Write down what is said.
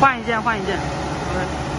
换一件换一件。ok